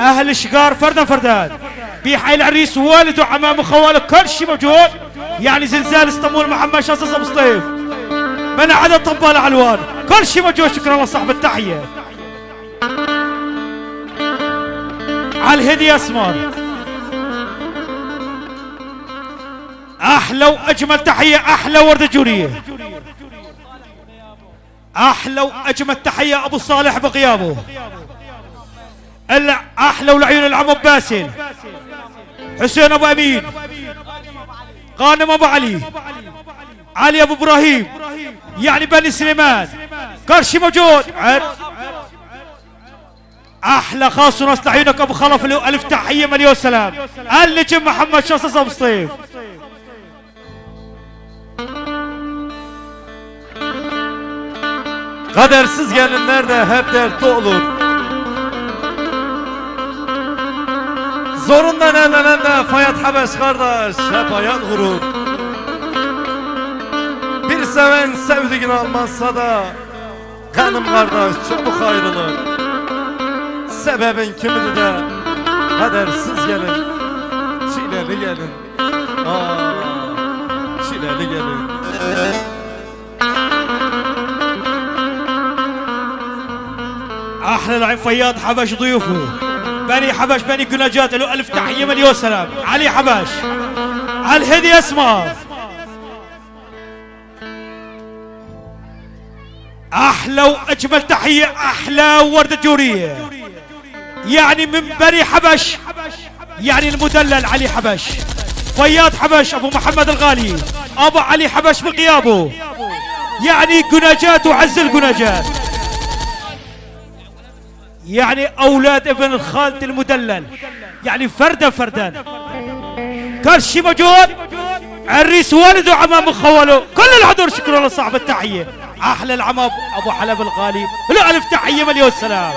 أهل الشقار فردا فردان بيحي العريس والده وعمامه وخواله كل شيء موجود. يعني زلزال اسطنبول محمد شاصص ابو سطيف من عدا طبال علوان كل شيء موجود. شكرا الله صاحب التحية. على الهدي اسمر أحلى وأجمل تحية أحلى ورده جورية. أحلى واجمل تحية أبو صالح بغيابه. أحلى والعيون العم باسل. حسين أبو أمين. قانم أبو علي. علي أبو إبراهيم. يعني بني سليمان. كرشي موجود. أحلى خاص وناس لعيونك أبو خلف ألف تحية مليون سلام. النجم محمد شاصص ابو سطيف Kadersiz gelinler de hep dertli olur. Zorundan evlenen de Fayat Habeş kardeş hep hayal vurur Bir seven sevdiğini almazsa da Kanım kardeş çabuk ayrılır. Sebebin kimidir de Kadersiz gelin. Çileli gelin. Aa, Çileli gelin أحلى العين فياض حبش ضيوفه. بني حبش بني كنجات له ألف تحية مليون سلام. علي حبش. على الهدي اسمر أحلى وأجمل تحية أحلى وردة جورية. يعني من بني حبش يعني المدلل علي حبش. فياض حبش أبو محمد الغالي. أبو علي حبش بغيابه يعني قناجات وعز القناجات. يعني أولاد ابن الخالد المدلل. يعني فردا فردا. كل شيء موجود. عريس والده وعمام خوله كل الحضور شكرا لصاحب التحية. أحلى العمام أبو حلب الغالي. له ألف تحية مليون سلام.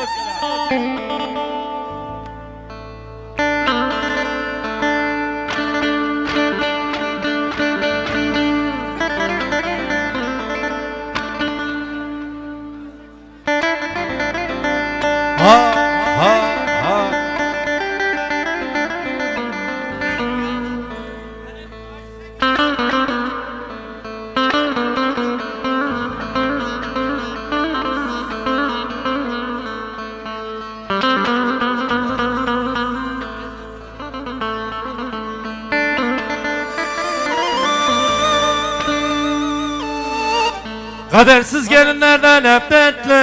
Kadersiz gelinlerden hep dertli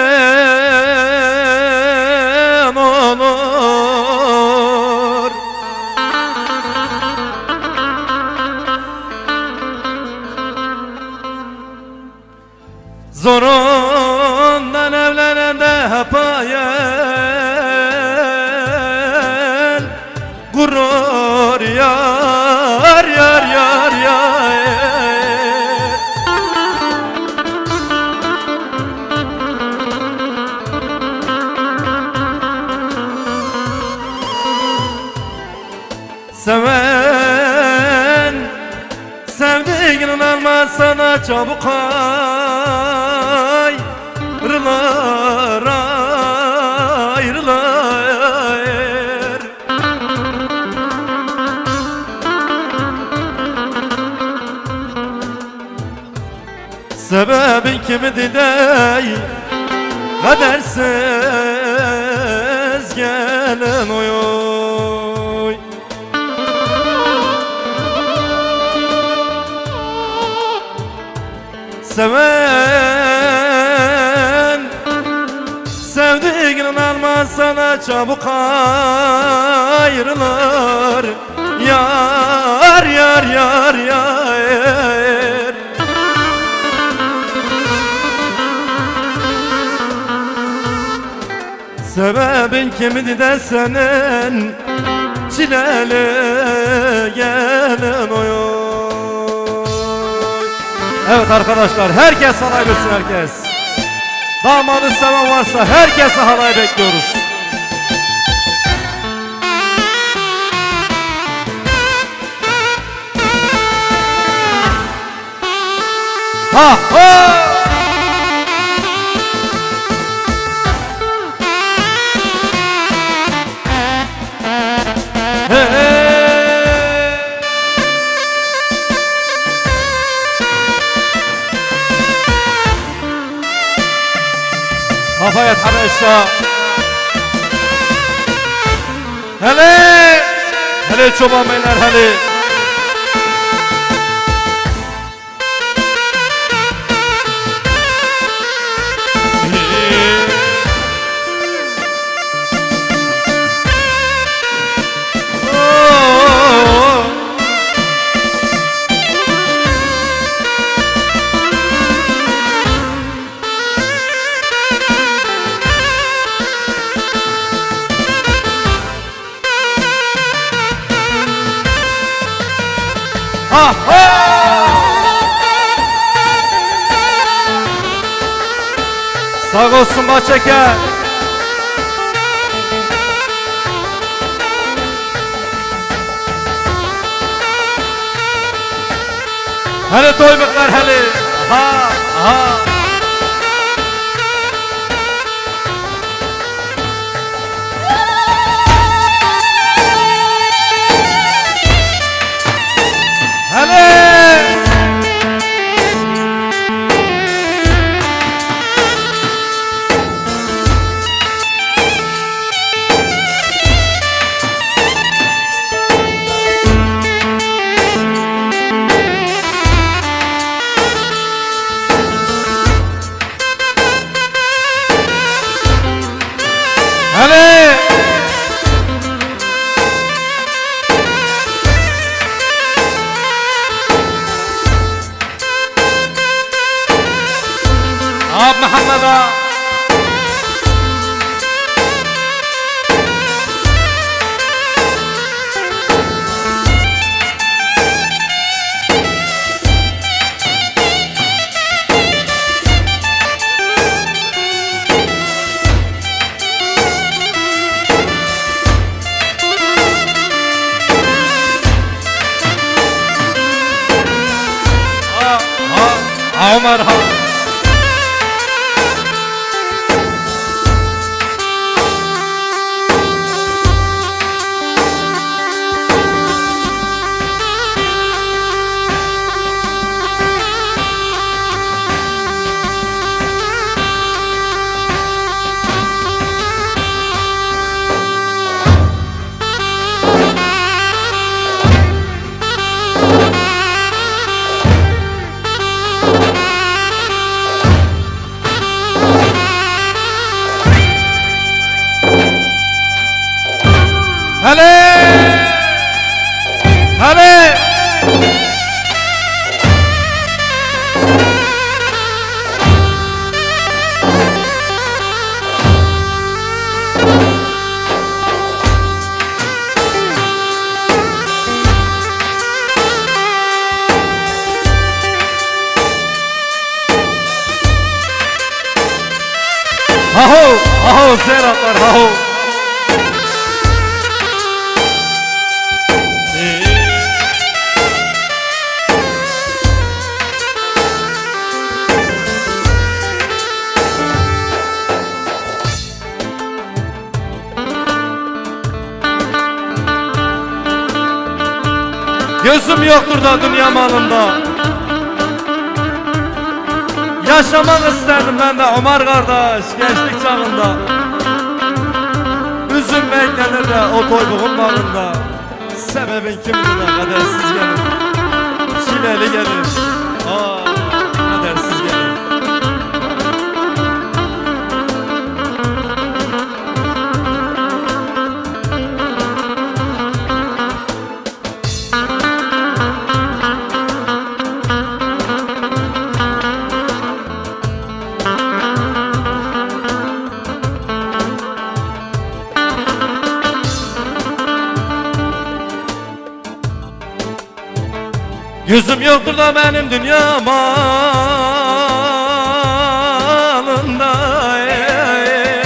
çabuk ayrılar ayrılar. Sebebin kimidi dey Kadersiz Seven Sevdiğinin almaz sana çabuk ayrılır. Yar yar yar yar. Sebebin kimdi de senin? Çileli gelin oy oy. Evet arkadaşlar herkes halay versin herkes. Damadı seven varsa herkese halay bekliyoruz. Ha ha پایت همه اشتا هلی هله چوبان بینر هله. Kafa çeker. Hele toy hele. Gözüm yoktur da dünya malında. Yaşamak isterdim ben de Ömer kardeş gençlik çağında. Üzüm beklenir de o toyluğun bağında Sebebin kimdir de kadersiz gelir Çileli gelir Yüzüm yoktur da benim dünya malında ey.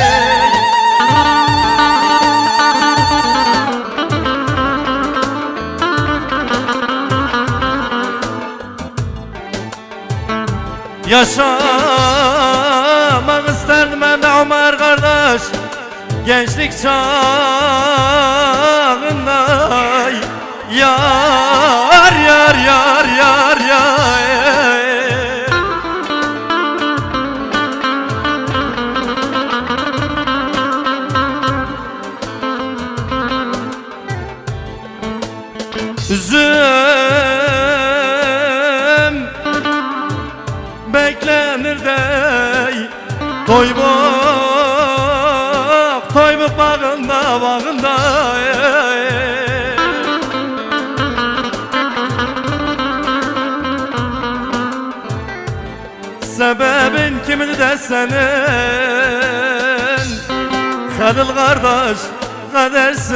Yaşamak isterdim ben de Ömer kardeş Gençlik çağında Yar yar yar yar senin. Halil kardeş kadersiz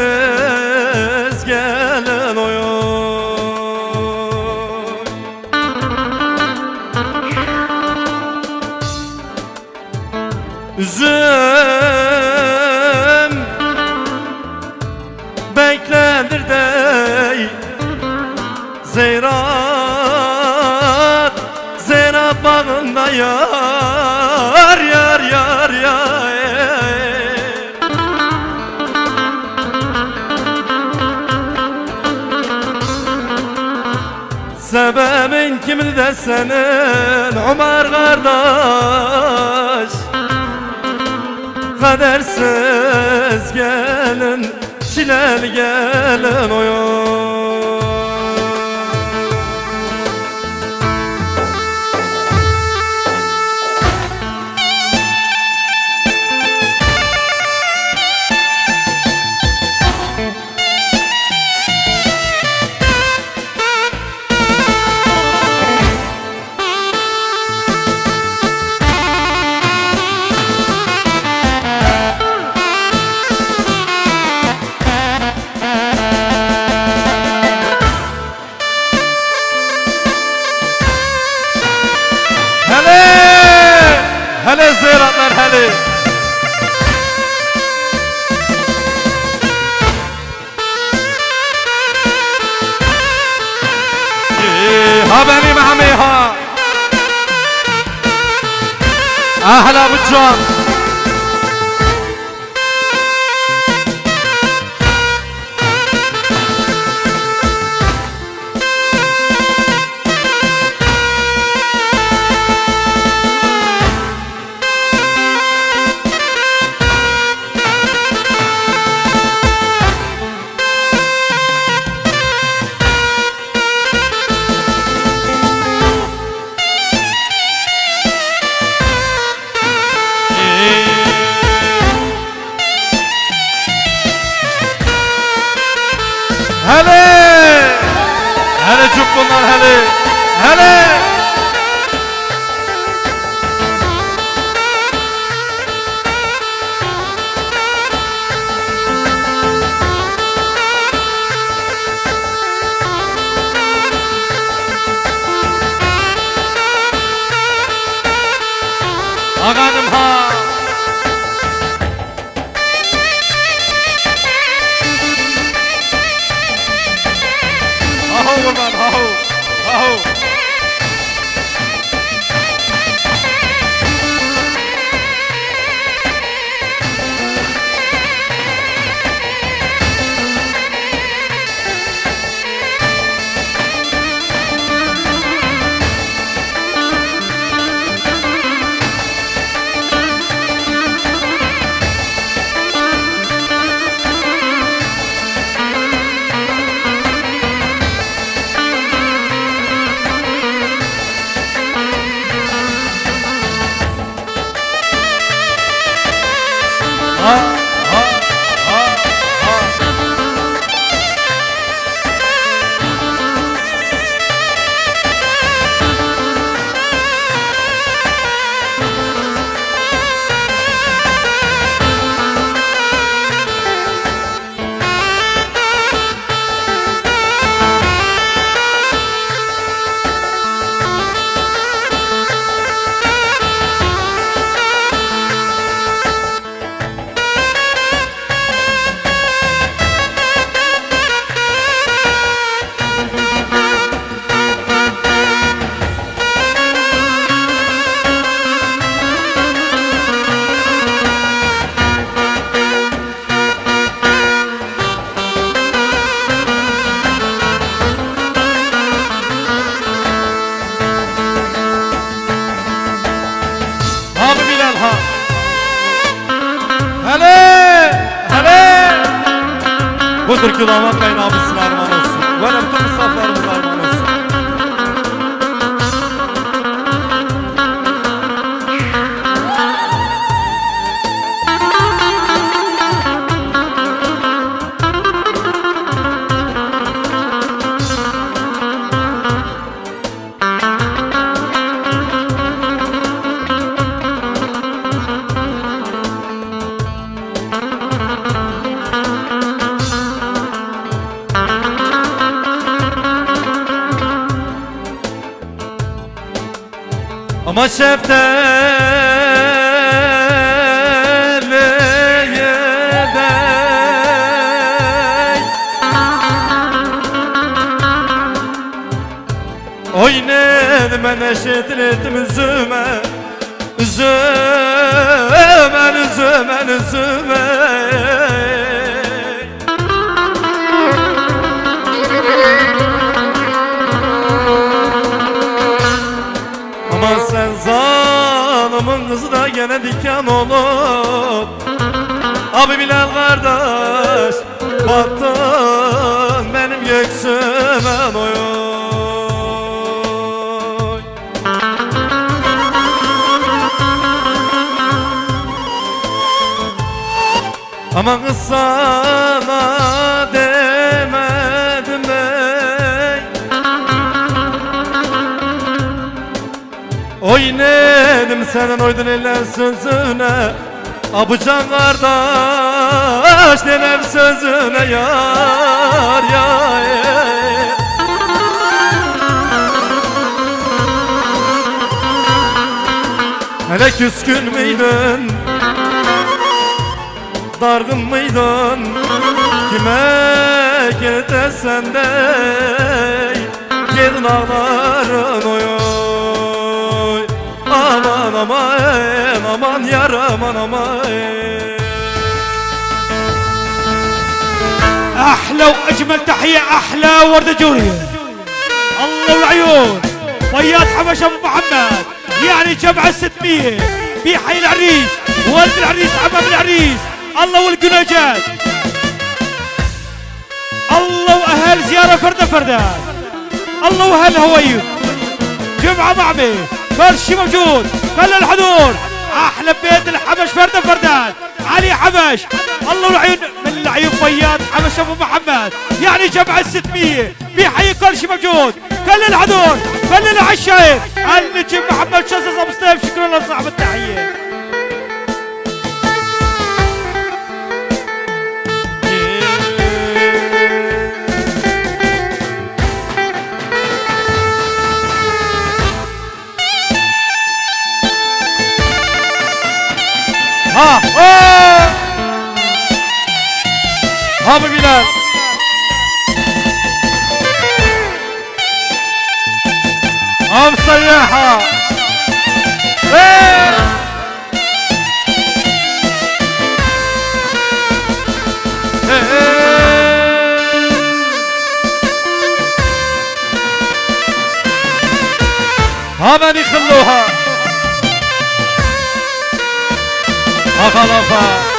gelin oyun. Üzüm Beklendir dey Zeyrat Zeyrat bağında Sebebin kimdir de senin Ömer kardeş? Kadersiz gelin Çilel gelin oyun Ama kız sana demedim ben. Oynadım senin oydun eller sözüne. Abucan kardeş denem sözüne yar yar. Hele küskün müydün Dargın mıydın Kime girdesen de Gidin ağların oy oy. Aman aman aman yar aman aman. أحلى واجمل تحيه أحلى ورده جوريه الله والعيون فياض حبش ابو محمد يعني جمع الستمية بيحيي العريس ولد العريس عمام العريس الله والقناجات. الله وأهل زيارة فردة فردة. الله وأهل هويب جمعة معبي فرشي موجود. كل الحضور. أحلى بيت الحبش فردة فردان علي حبش. الله والعيون من العيون فياض حبش أبو محمد. يعني جمع الستمية. بيحيي كل شيء موجود. كل الحضور. كل العشاير النجم محمد شاسس أبو سيف شكرا لصاحب التحية. Ha Ha mı Bilal Am sayyaha Hey ها بني خلوها Akalafa.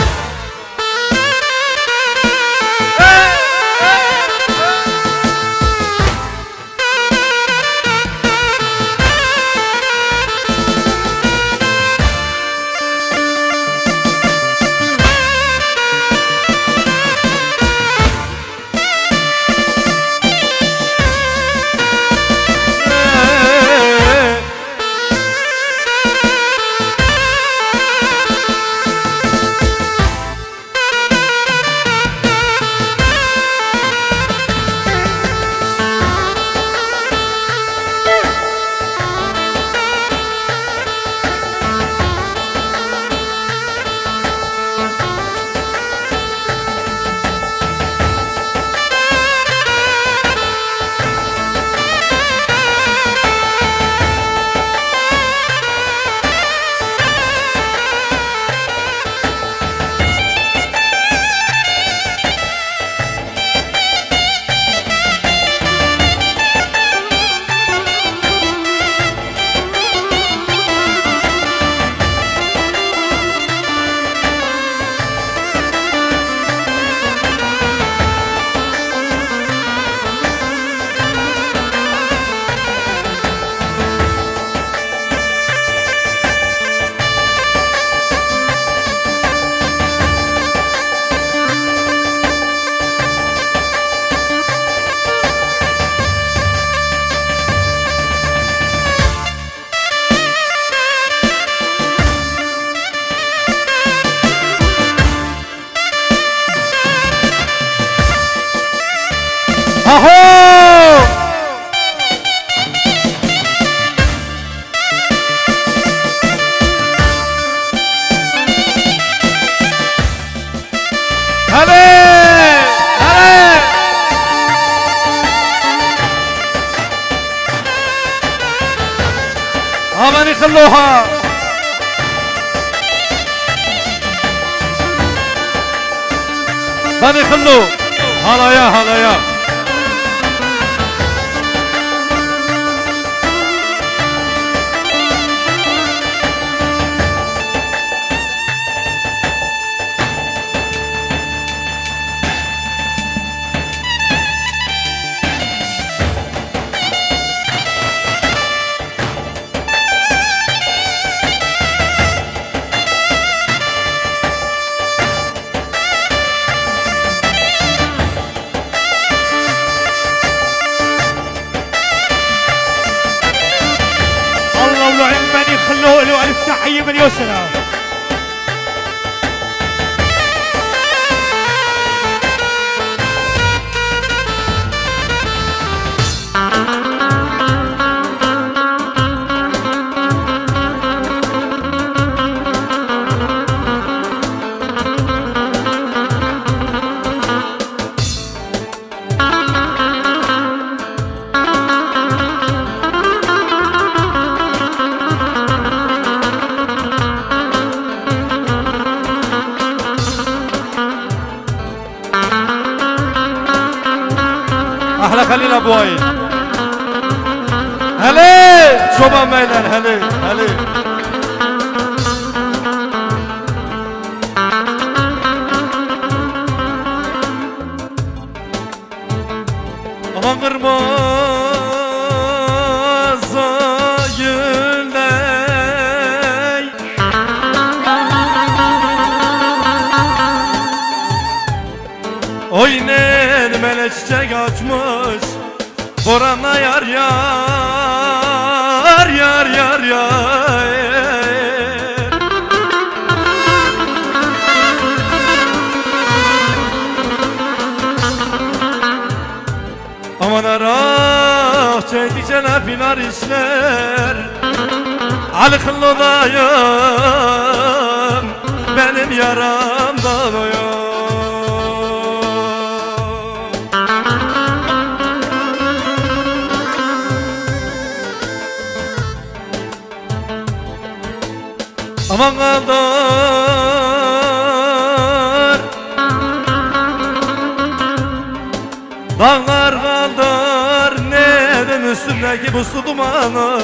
Üstümdeki bu su dumanı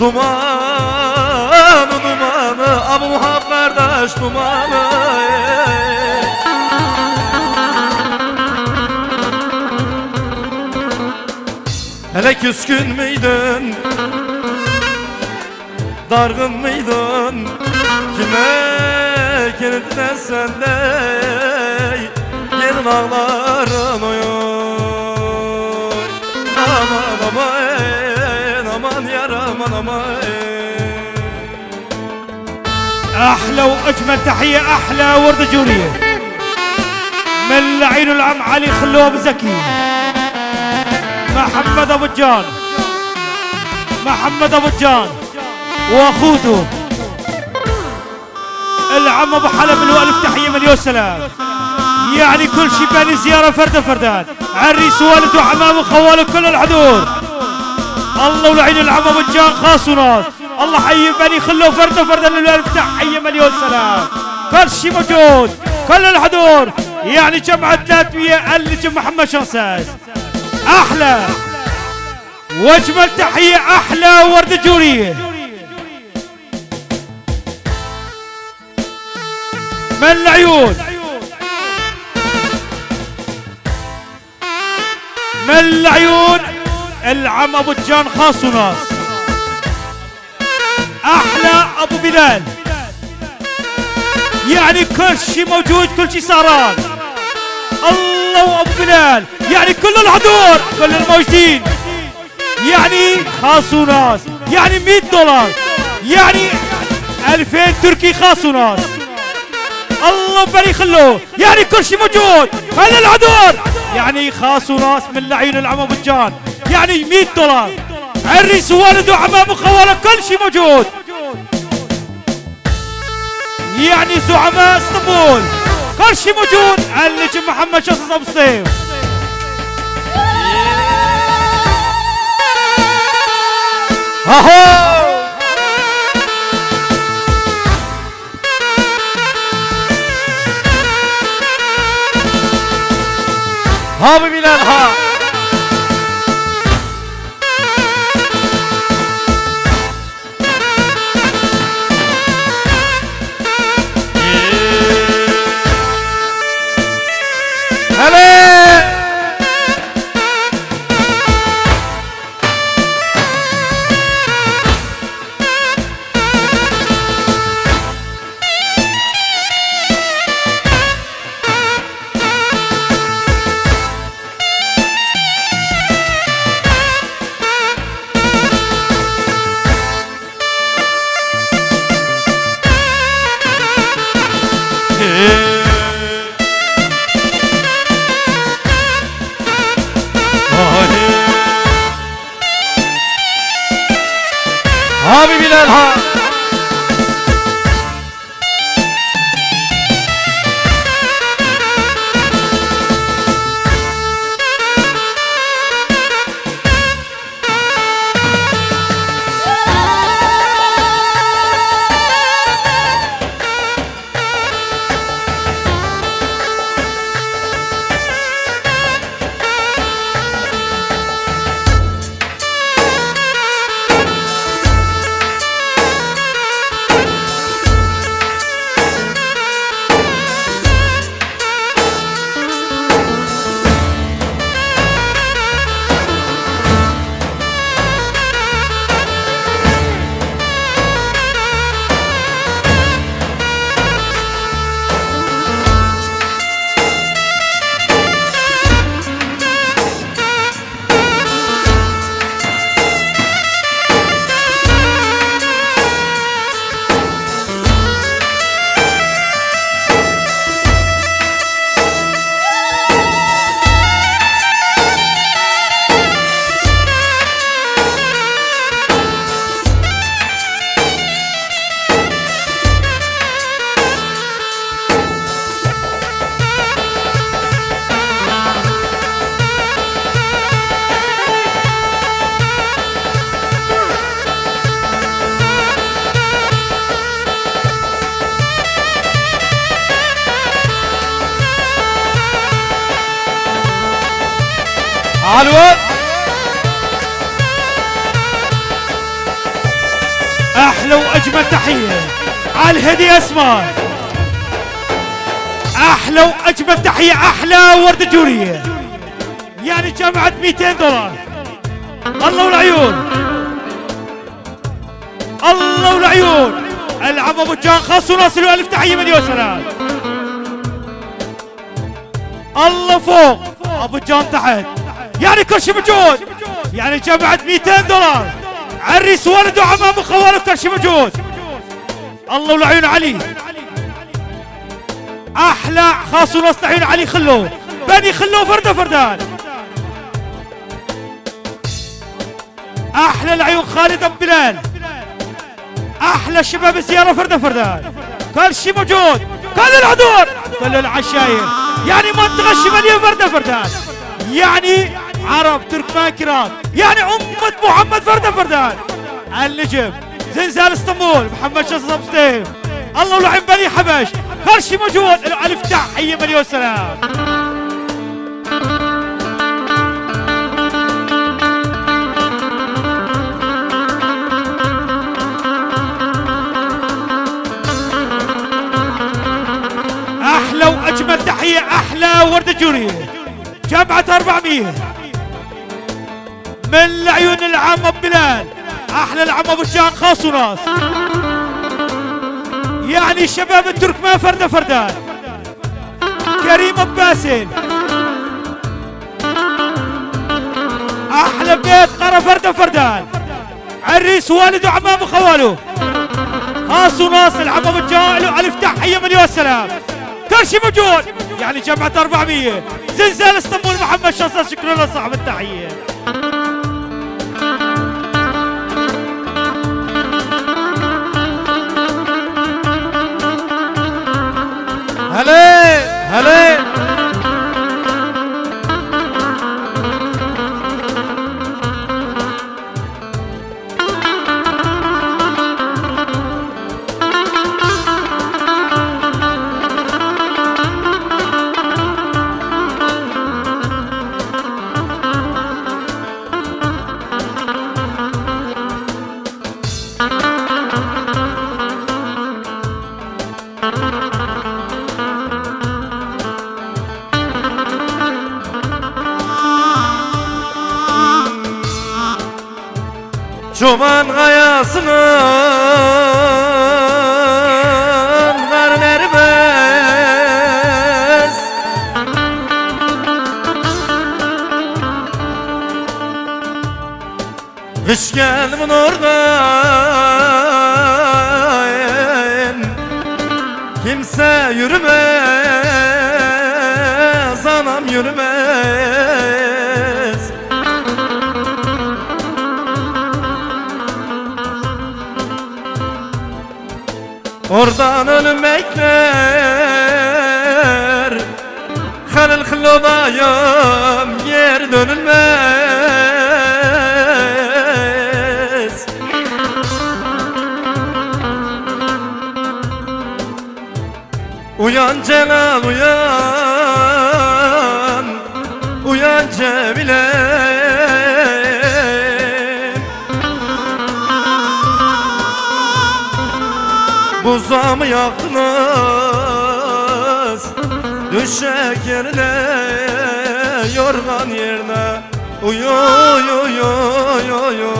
Dumanı dumanı. Abu Muhab kardeş dumanı. Hele küskün müydün? Dargın mıydın? Kime kendine sende Yerin ağların oyun Aman aman aman yar aman aman أحلى وأجمل تحية أحلى ورده جوريه من لعين العم علي خلوه زكي محمد أبو الجان محمد أبو الجان وأخوته. العم أبو حلب الوالف تحية مليون سلام. يعني كل شي بني زيارة فردا فردان عريس والد وعمام وخواله كل الحضور. الله ولعين العم أبو الجان خاص وناس الله حي بني خلوه فردا فردا للوالف تحيه مليون سلام. كل شي موجود كل الحضور. يعني جمعة 300 اللي محمد شمساس أحلى. واجمل تحية أحلى ورده جوريه من العيون. من العيون. العم أبو الجان خاص وناس أحلى أبو بلال. يعني كل شيء موجود كل شيء صاران الله وابو بلال. يعني كل الحضور كل الموجودين. يعني خاص وناس يعني 100 دولار. يعني 2000 تركي خاص وناس الله بني خلوه يعني كل شيء موجود. هذا العذور يعني خاص وناس من لعين العم أبو الجان. يعني 100 دولار. عريس ووالد وعمام وخواله كل شيء موجود. يعني زعماء اسطنبول كل شيء موجود. النجم محمد شصص ابو السيف أهو! ها ببلال ها. علوة أحلى وأجمل تحية على الهدي اسماء أحلى وأجمل تحية أحلى ورده جوريه يعني جمعت 200 دولار الله والعيون. الله والعيون. العم أبو جان خاص وناصر ألف تحية مليون سلام الله فوق. أبو جان تحت. يعني كل شيء موجود. يعني جمعت 200 دولار. عريس ولد وعمام وخواله كل شيء موجود. الله والعيون علي. أحلى خاص ونص عيون علي خلو. بني خلو فرده فردان أحلى العيون خالد ابو بلال. أحلى شباب الزيارة فرده فردان كل شيء موجود. كل الحضور. كل العشاير. يعني منطقة الشماليه فرده فردان يعني عرب تركمان كرام يعني أمة محمد فردة فردان. النجم. زنزال إسطنبول محمد شصص ابو سيف الله ولعن بني حبش. شيء موجود. الف تحيه مليون سلام. أحلى وأجمل تحية أحلى ورده جوريه جمعة 400 من لعيون العم بلال. أحلى العم أبو جان خاص وناس يعني الشباب التركمان فرده فردان كريم باسل. أحلى بيت قرى فرده فردان عريس والد وعمام وخواله خاص وناس العم أبو جان له ألف تحية مليون سلام شيء موجود. يعني جمعة 400 زلزال إسطنبول محمد شصر شكرا لله صاحب هلا هلا Kılodayım yer dönülmez. Uyan Celal uyan Uyan Cemile Buza mı yaktınız Düşek yerine Yorgan yerine. Uyu uyu uyu uyu uyu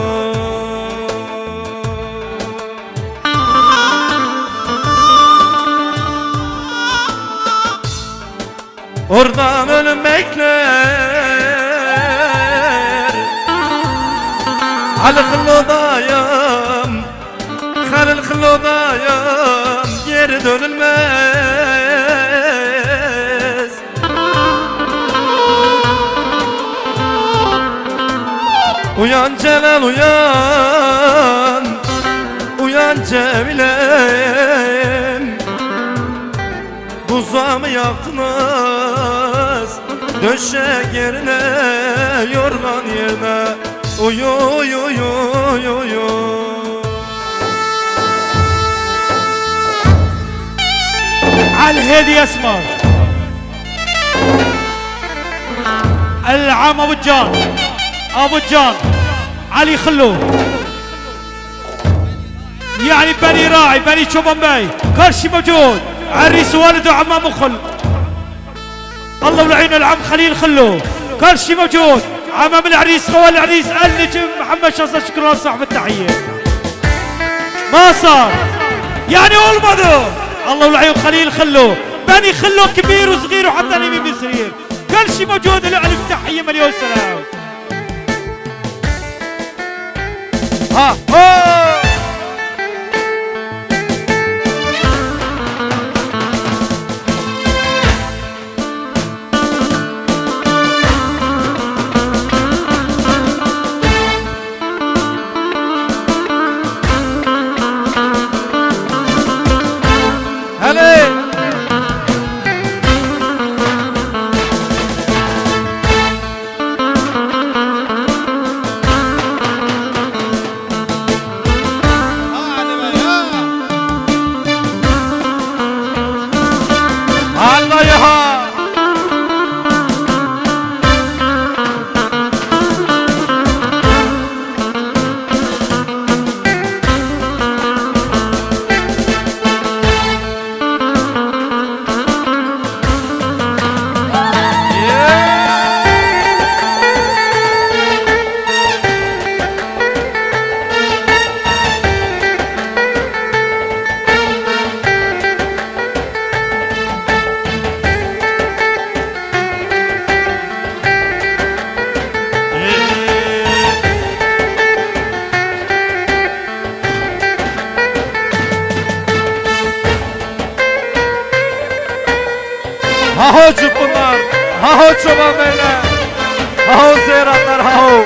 Oradan ölüm bekler. Ali kılodayım Halil kılodayım Geri dönülmez Uyan Celal uyan Uyan Cemile'm Buza mı yaktınız Döşek yerine Yorgan yerine Uyu uyu uyu uyu uyu على الهادي اسمر العم ابو الجان ابو الجان علي خلو. يعني بني راعي بني شوبان باي كرشي موجود. عريس والده عمام مخل الله ولعين العم خليل خلو. كرشي موجود. عمام العريس خوال العريس النجم محمد شاصر شكرا صاحب التحية. ما صار. يعني والمدو الله والعيون خليل خلو. بني خلو كبير وصغير وحتى نميم صغير كل شيء موجود الألف تحية مليون سلام. ha, ha! मेरा तरह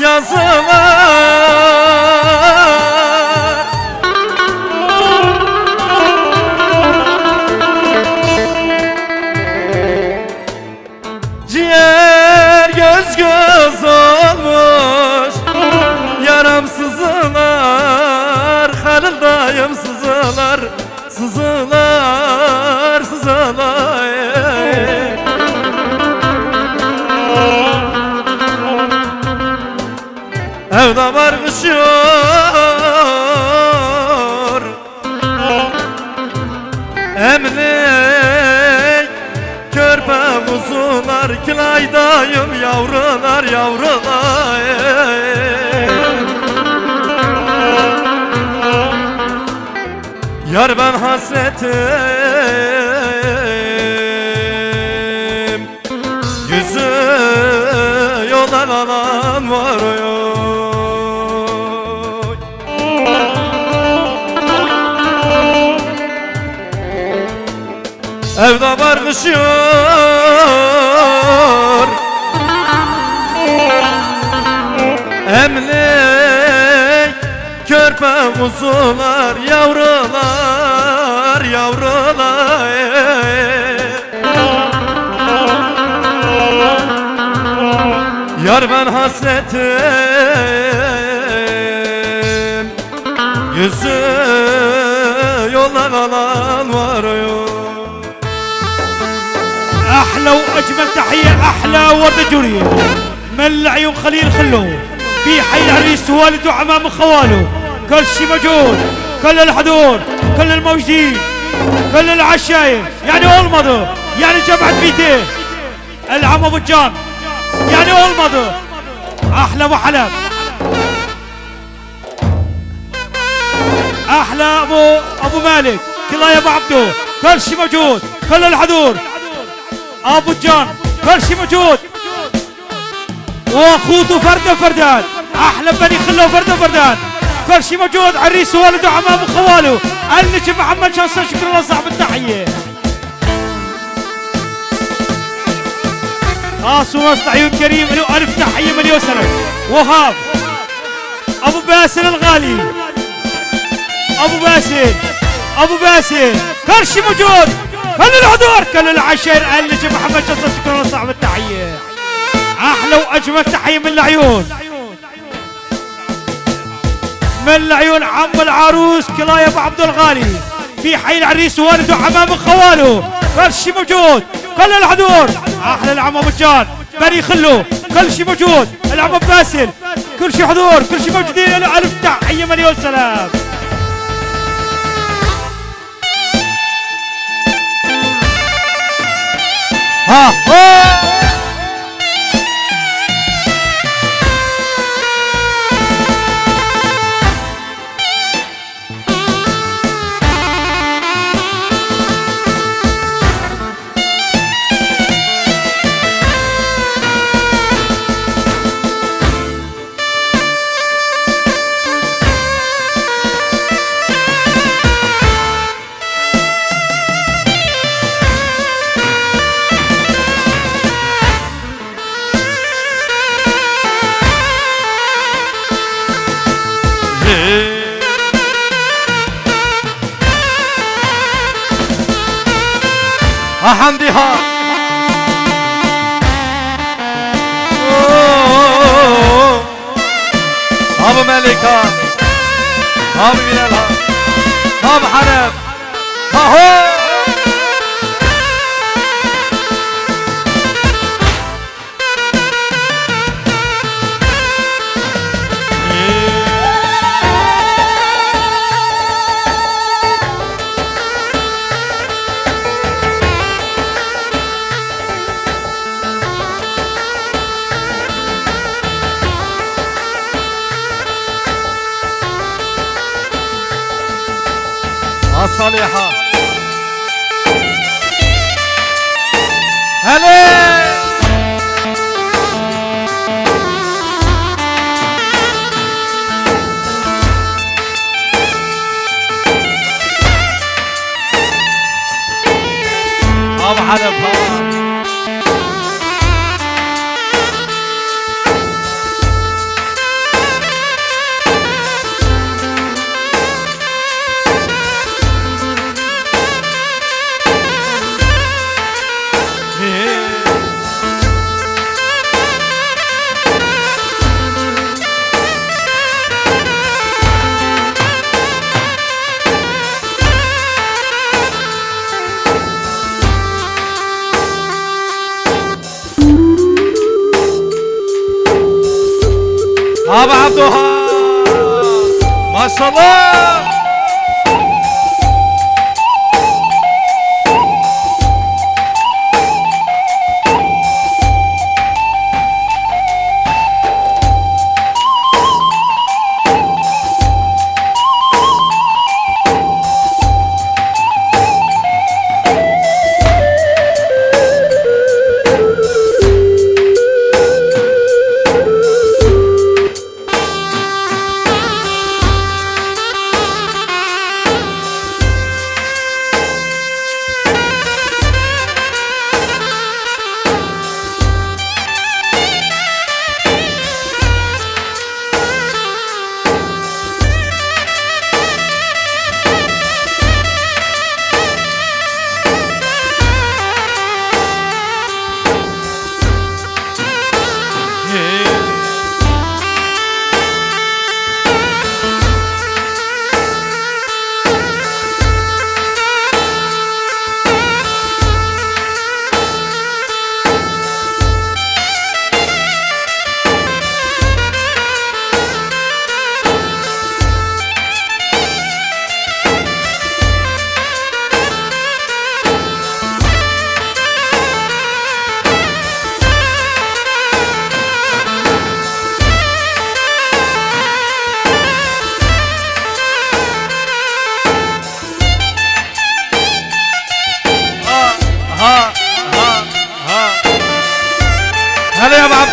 Nhà. Yar ben hasretim. Yüzü yola alan var oy. Evde barkışıyor Emlik körpe kuzular yavrular yavrular Yar ben hasretim Yüzü yola kalan var yok أحلى وأجمل تحية أحلى ورده جوريه من العيون خليل خلو. في حي العريس والد وعمام خواله كل شيء موجود كل الحضور كل الموجودين. كل العشاير يعني أول مضر يعني جمعة 200 العم أبو جان يعني أول مضر أحلى أبو حلب أحلى أبو أبو مالك. كلا يا أبو عبدو كل شيء موجود كل الحضور. أبو جان كل شيء موجود. وأخوته فردة فردان أحلى بني خلو فردة فردان كل شيء موجود عريس والده وعمامه وخواله. النجم محمد شاصر شكرا الله صاحب التحية. خاص وسط عيون كريم له ألف تحية مليون سنة. وهاب أبو باسل الغالي. أبو باسل أبو باسل. كل شيء موجود. كل الحضور؟ كل العشائر النجم محمد شاصر شكرا الله صاحب التحية. أحلى وأجمل تحية من العيون. من العيون عم العروس كلاي أبو عبد الغالي. في حي العريس والده وعمامه خواله كل شيء موجود. كل الحضور. أحلى العم أبو جان. بني خلو. كل شيء موجود. العم باسل. كل شيء حضور. كل شيء موجودين. ألف تحية مليون سلام. ها ها.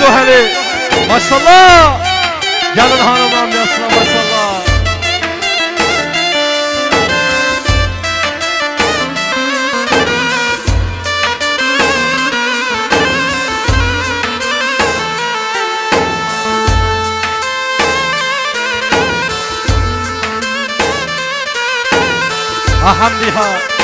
Doheli Maşallah. Gelin hanım amcasına maşallah. Ahamdiha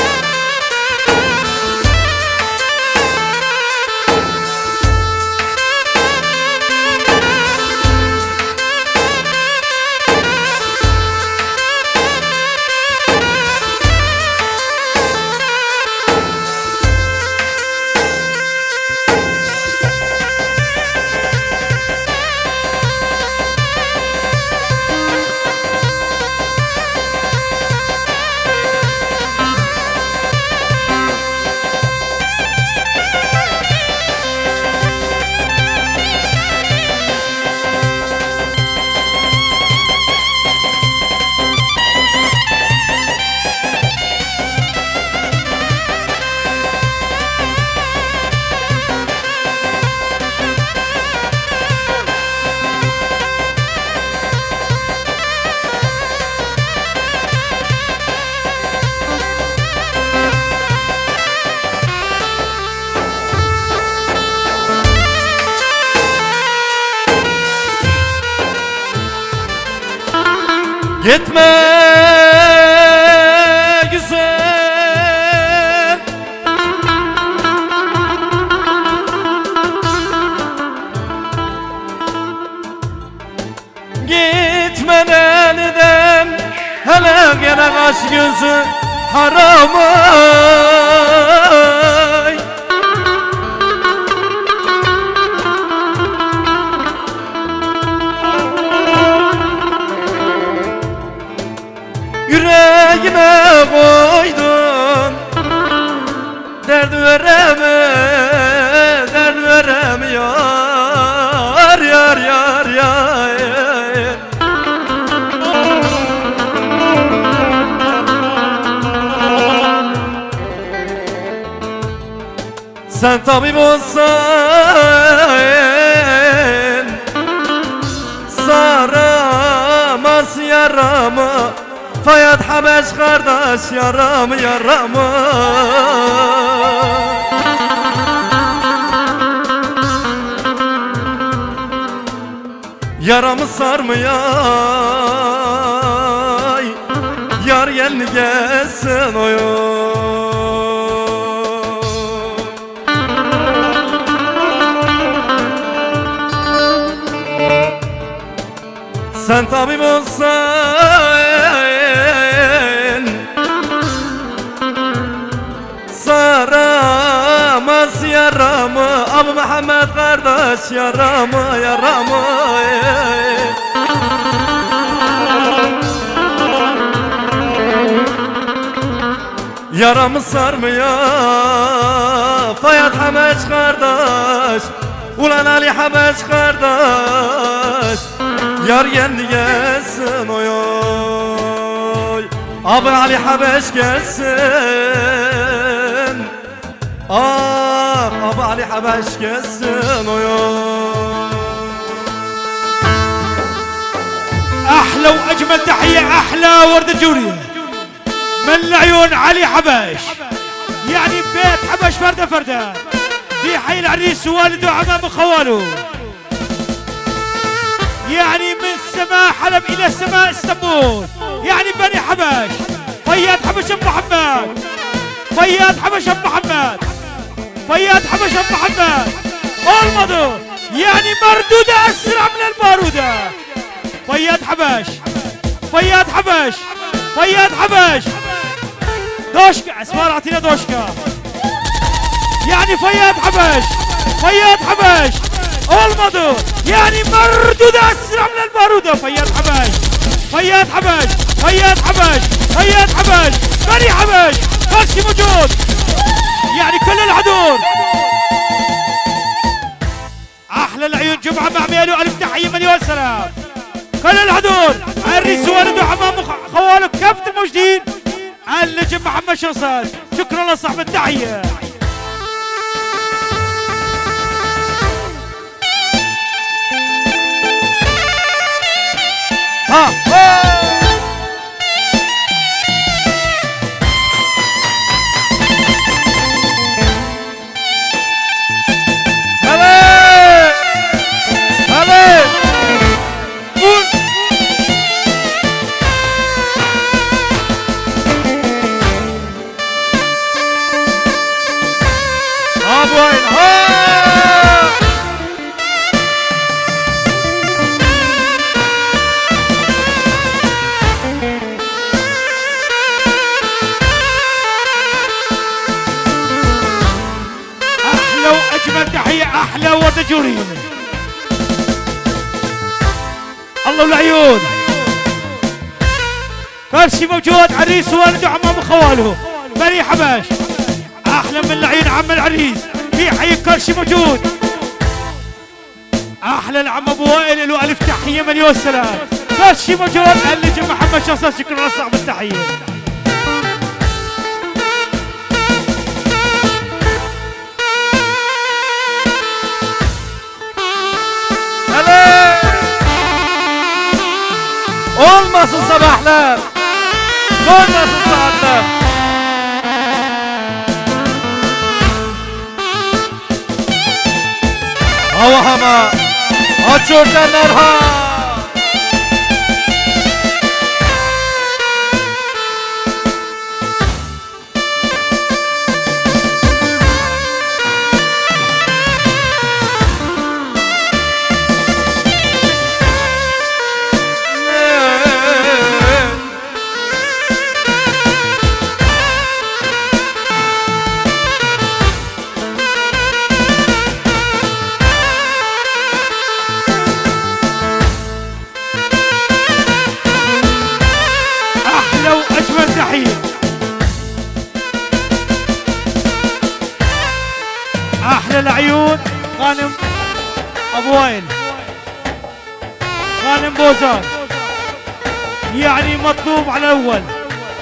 Sen tabip olsan Saramaz yaramı Fayat Habeş kardeş yaramı yaramı Yaramı sarmıyor. Yar yeni gelsin oyun Sen tabip olsan Saramaz yaramı Abu Muhammed kardeş yaramı yaramı Yaramı sarmıyor Fayat Hameç kardeş Ulan Ali Habeş kardeş Oy oy. Abi Ali Habeş gelsin. Ah Abi Ali Habeş gelsin oy oy. أحلى وأجمل تحية أحلى ورده جوريه من العيون علي حبش. يعني بيت حبش فرده فرده. في حي العريس والده وعمام خواله يعني من سماء حلب إلى سماء إسطنبول. يعني بني حبش. فياض حبش أم محمد. فياض حبش أم محمد. فياض حبش أم محمد. المضوا يعني مردودة أسرع من البارودة فياض حبش. فياض حبش. فياض حبش. دوشكا. اسمار أعطينا دوشكا. يعني فياض حبش. فياض حبش. يعني مردود أسرع من البارودة فياض حبش فياض حبش فياض حبش فياض حبش بني حبش فرشي موجود. يعني كل الحضور. أحلى العيون جمعة مع ميلو. ألف تحية مليون سلام كل الحضور. الريس والد وحمام خواله كافة الموجودين النجم محمد شرصاد شكرا لصاحب التحية. Ah, oh! جوريه الله والعيون كل شي موجود عريس والده وعمام خواله بني حبش أحلى من العين عم العريس. في حي كل شي موجود. أحلى العم أبو وائل له ألف تحية مليون سلام كل شي موجود اللي محمد شخص شكرا لصاحب التحية. sandım. Sonrası sandım. Hava hama. Aç örtenler ha. غانم ابو وائل. غانم بوزان. يعني مطلوب على الأول.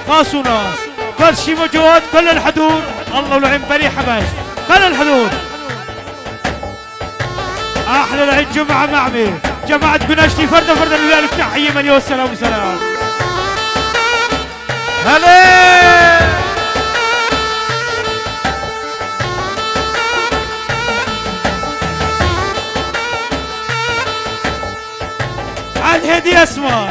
خاص وناس كل شيء موجود كل الحدود الله ولعين بني حبش كل الحدود أحلى العيد جمعة معمي. جماعة بنشتي فرده فرده لله تحيه مليون سلام وسلام هلا! الهدي اسمع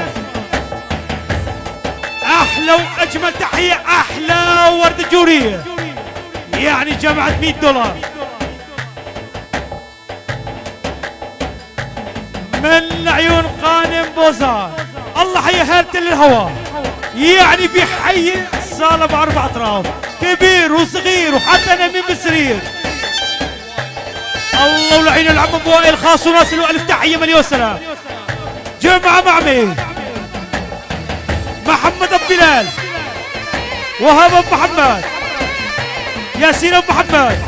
أحلى وأجمل تحية أحلى ورده جورية. يعني جمعت 100 دولار. من عيون قانم بوزان الله حي هالة للهواء. يعني بحي صالة بأربع أطراف. كبير وصغير وحتى نايمين بالسرير الله ولعين العم ابو وائل خاص وناس الف تحية مليون سلام جمعه معمي. محمد أبو بلال. وهاب أبو محمد. ياسين أبو محمد.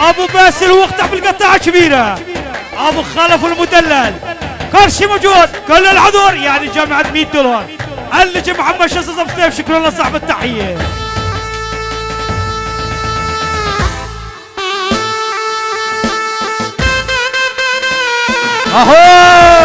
أبو باسل وقطع بالقطاعه كبيرة. أبو خلف المدلل. كل شيء موجود. كل الحضور. يعني جمعت 100 دولار. اللي محمد ابو سيف شكرا لله صاحب التحية. أهو!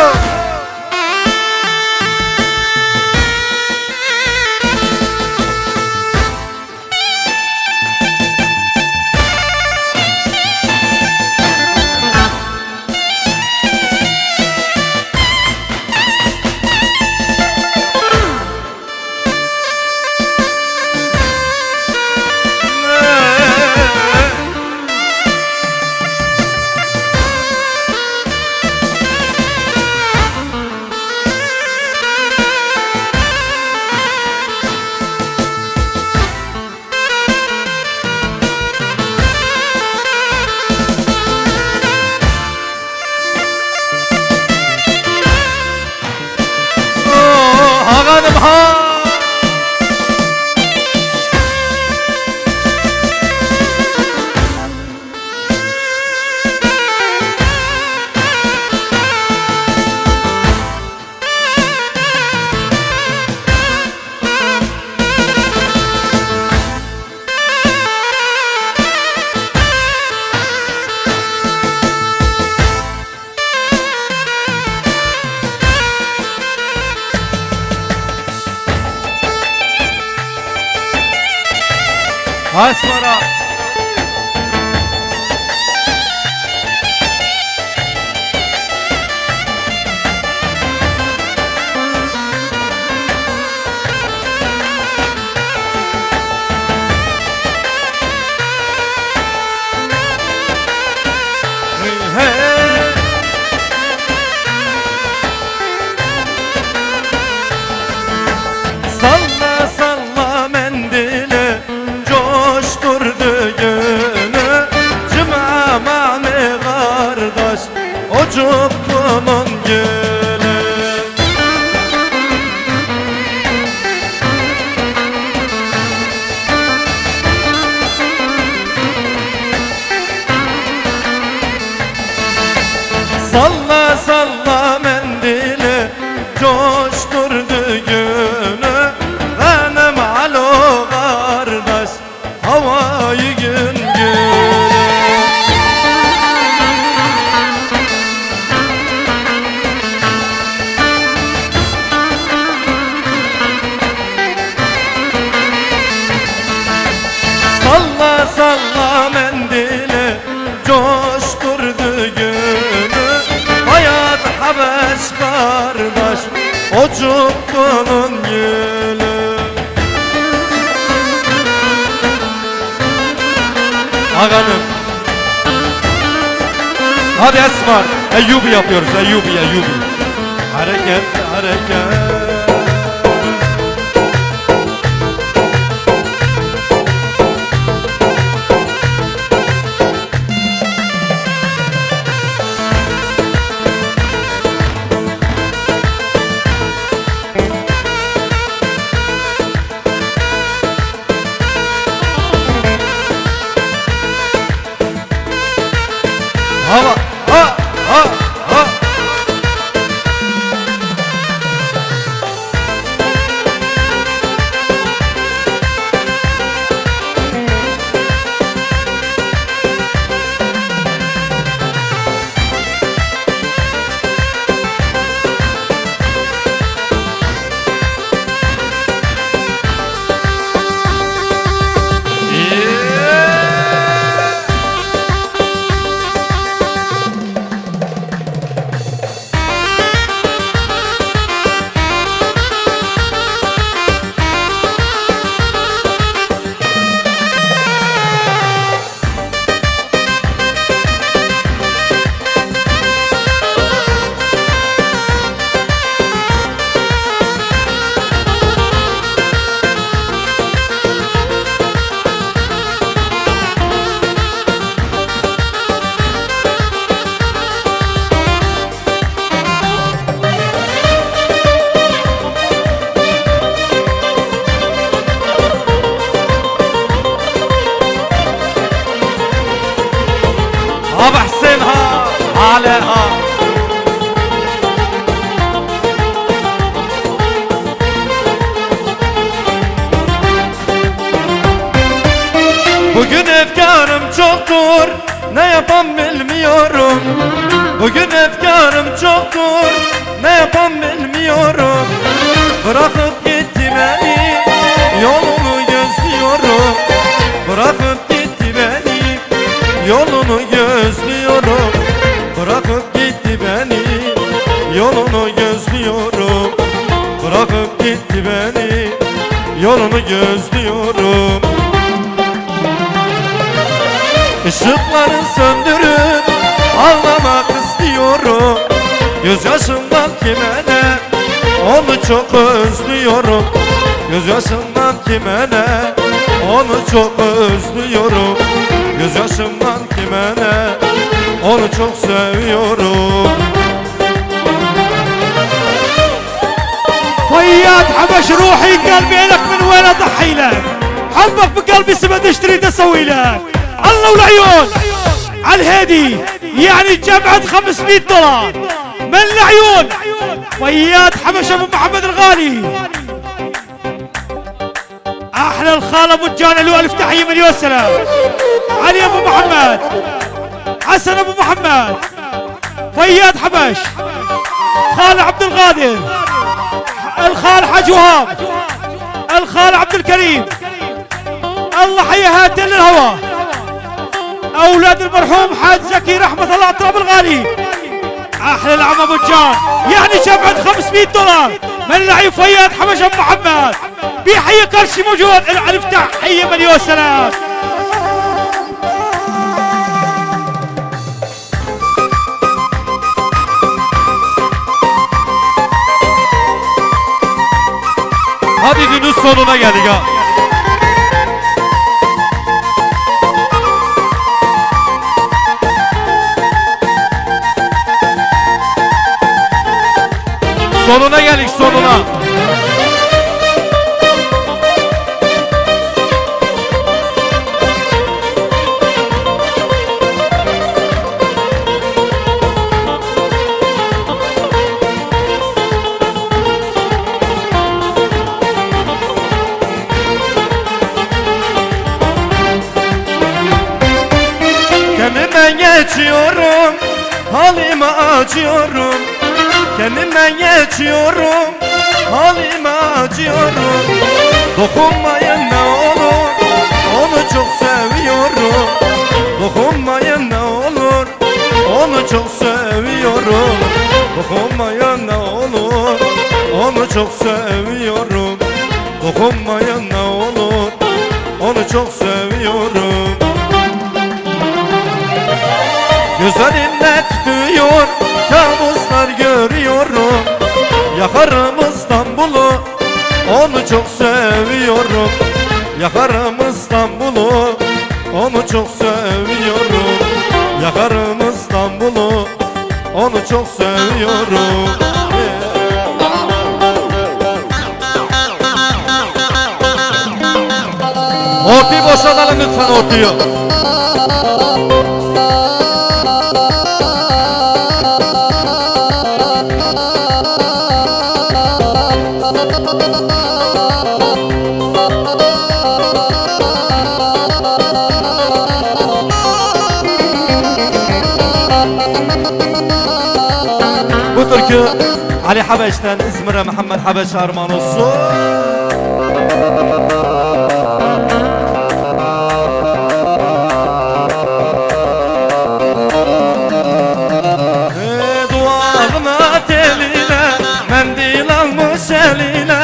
istiyorum Gözyaşımdan kime ne onu çok özlüyorum Gözyaşımdan kime ne onu çok özlüyorum Gözyaşımdan kime ne onu çok seviyorum فياض حبش روحي قلبي لك من وين اضحي لك حبك بقلبي سبت اشتري تسوي لك الله والعيون على الهادي يعني جمعت 500 دولار. من العيون؟ فياض حبش أبو محمد الغالي. أحلى الخال أبو الجان له ألف تحية مليون سلام علي أبو محمد. حسن أبو محمد. فياض حبش. خال عبد القادر. الخال حاج وهاب. الخال عبد الكريم. الله حياها تل الهوى. أولاد المرحوم حاج زكي رحمة الله الطراب الغالي. أحلى العم أبو الجان. يعني شفعت 500 دولار. من اللعيب فياض حبش ابو محمد. بيحيي كرشي موجود. العرف تحيه مليون سلام Hadi günün sonuna geldik ha Sonuna geldik sonuna. Kendime geçiyorum Halime acıyorum Kendime geçiyorum Halime acıyorum. Dokunmayın ne olur Onu çok seviyorum. Dokunmayın ne olur Onu çok seviyorum. Dokunmayın ne olur Onu çok seviyorum. Dokunmayın ne olur Onu çok seviyorum Onu çok seviyorum. Yakarım İstanbul'u. Onu çok seviyorum. Yakarım İstanbul'u. Onu çok seviyorum. Ortayı boşaltalım lütfen ortayı Çünki Ali Habashdan Izmir'a Muhammad Habash armanosu. Duamı teline, mendil almış eline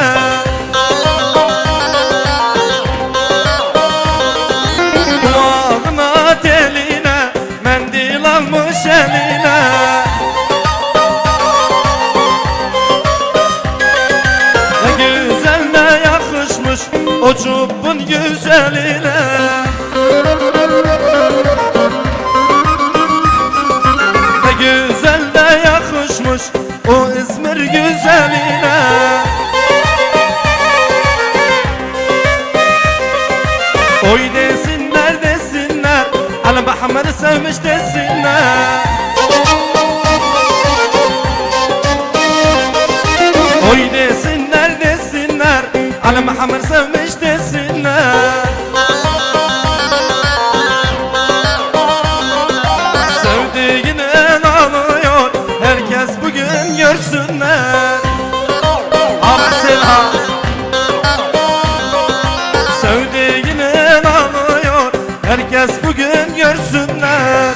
O çubuğun güzeline. Ne güzel de yakışmış o İzmir güzeline. Oy desinler desinler Ali Muhammed'i sevmiş desinler. Oy desinler desinler Ali Muhammed Herkes bugün görsünler.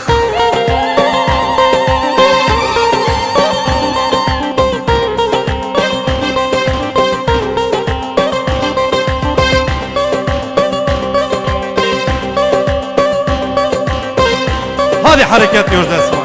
Hadi hareket diyoruz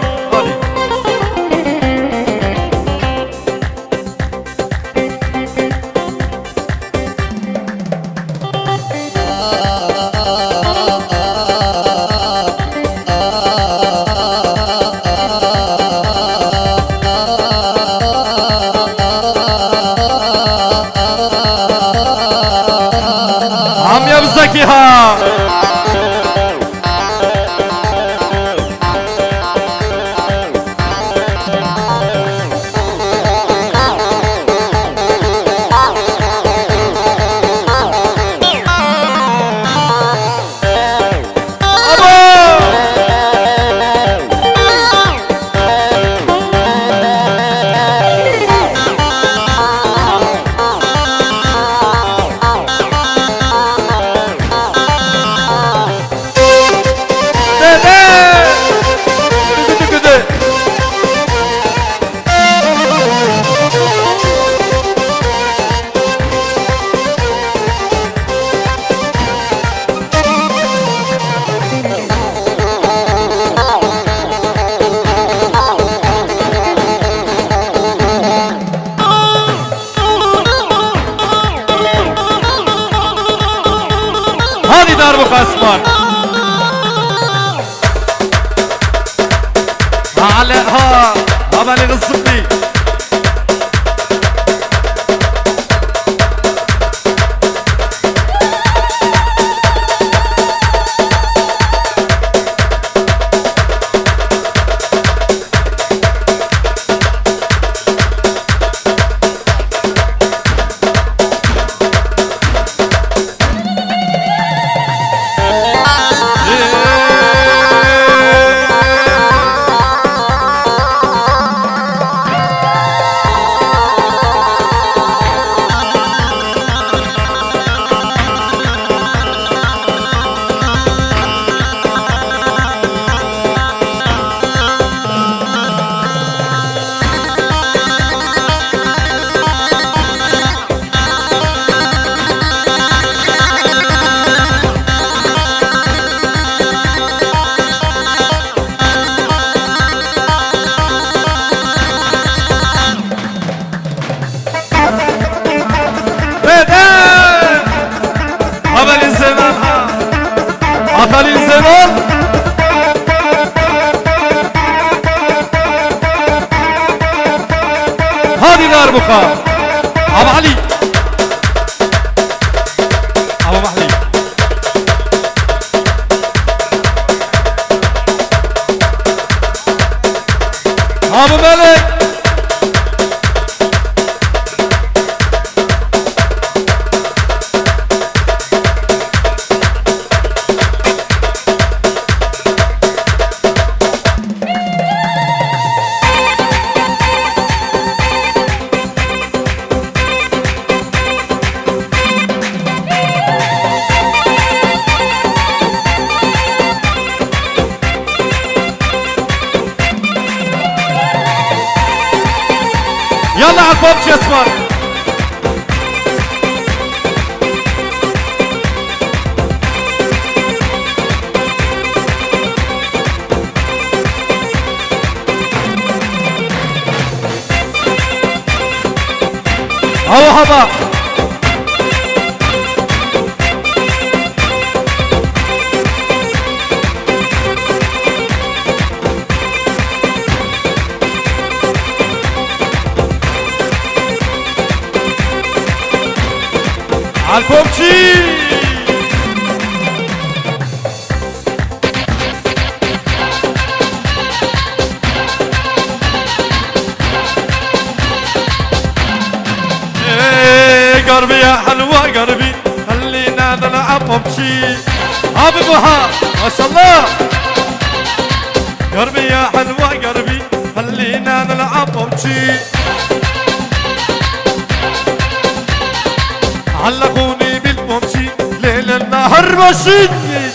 علقوني بالبوبشي ليل النهار ماشيني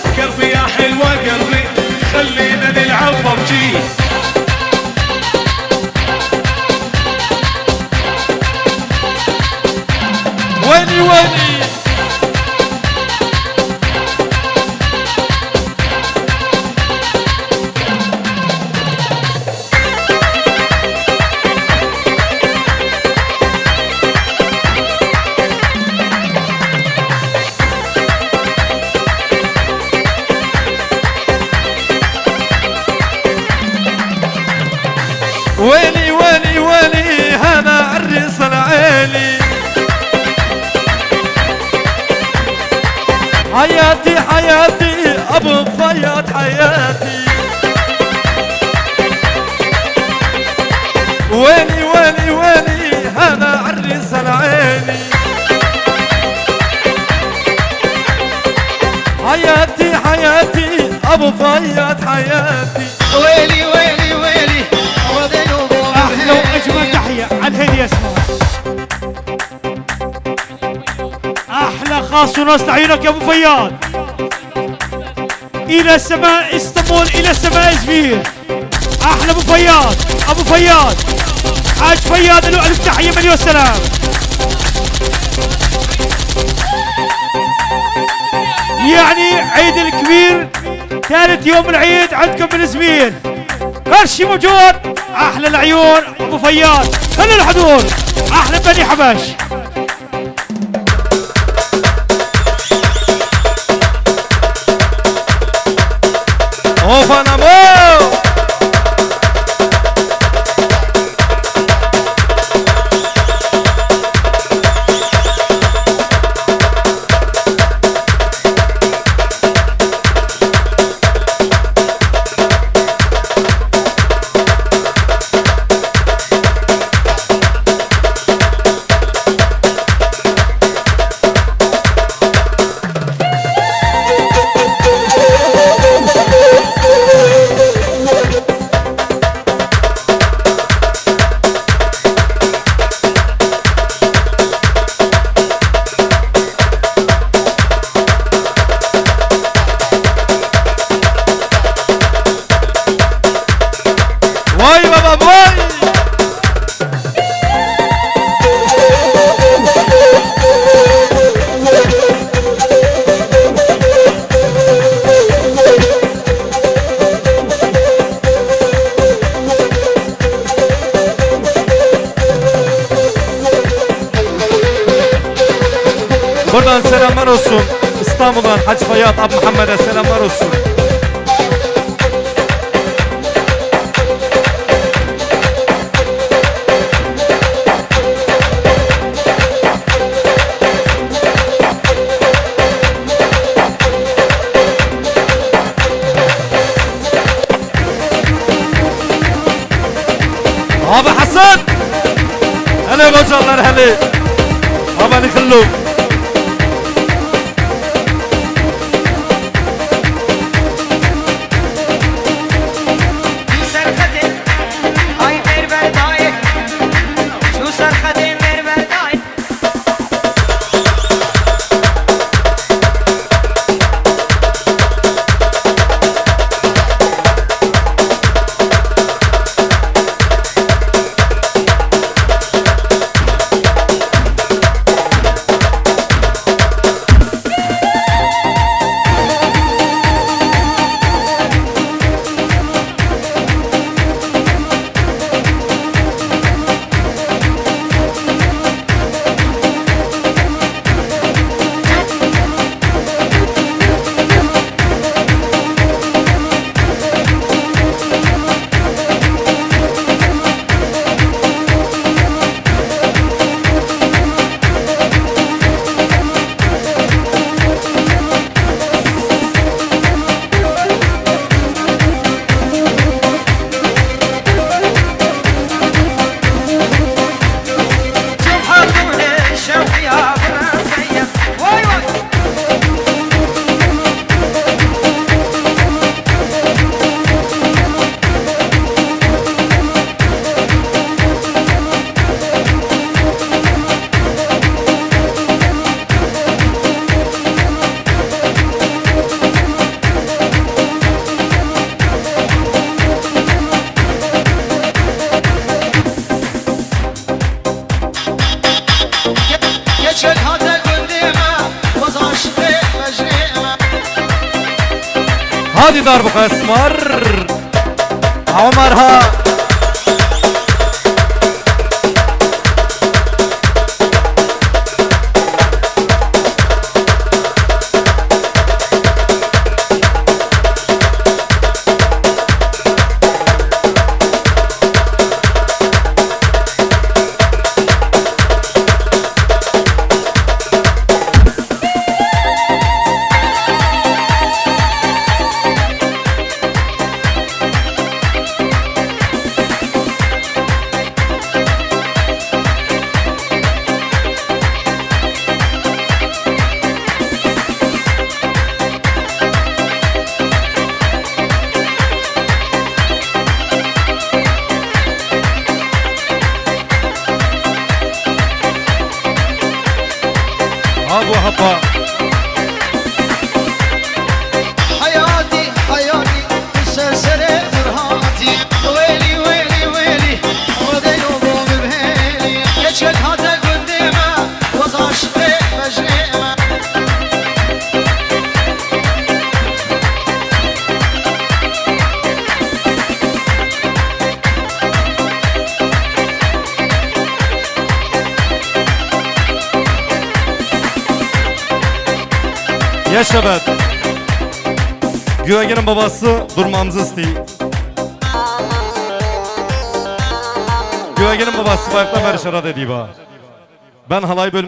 فياض حياتي. ويلي ويلي ويلي هذا عريس العيلي حياتي حياتي أبو فياض حياتي. ويلي ويلي ويلي أحلى وأجمل تحية على الهديه اسمها أحلى خاص ونص عيونك يا أبو فياض. إلى السماء إسطنبول إلى السماء إزمير. أحلى أبو فياض أبو فياض. حاج فياض له ألف تحية مليون سلام. يعني عيد الكبير ثالث يوم العيد عندكم بالازمير قرشي موجود أحلى العيون أبو فياض. خلي الحضور أحلى بني حبش Leva na mão.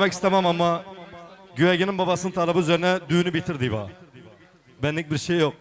alak istemem ama Güvegin'in babasının talabı üzerine düğünü bitirdi ba. Benlik bir şey yok.